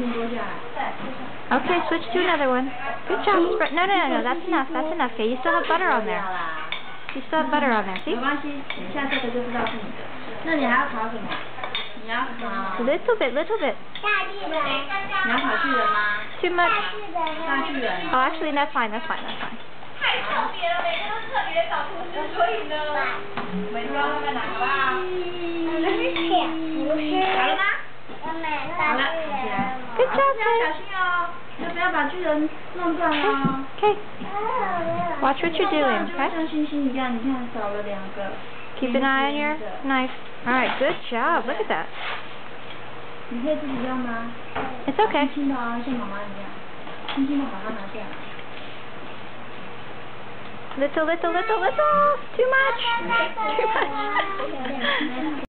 Okay, switch to another one. Good job. Spread. No, no, no, no. That's enough. That's enough. Okay, you still have butter on there. You still have butter on there. See? 没关系，下这个就知道是你的。那你还要烤什么？你要烤， Little bit, little bit. 大巨人，你要烤巨人吗？ Too 大 much. 巨人，大巨人。 Oh, actually, that's fine. That's fine. That's fine. 太特别了，每个都特别找厨师，所以呢，每个都在哪好不 Okay. Watch what you're doing. Keep an eye on your knife. Alright, good job. Look at that. It's okay. Little, little, little, little! Too much! Too much!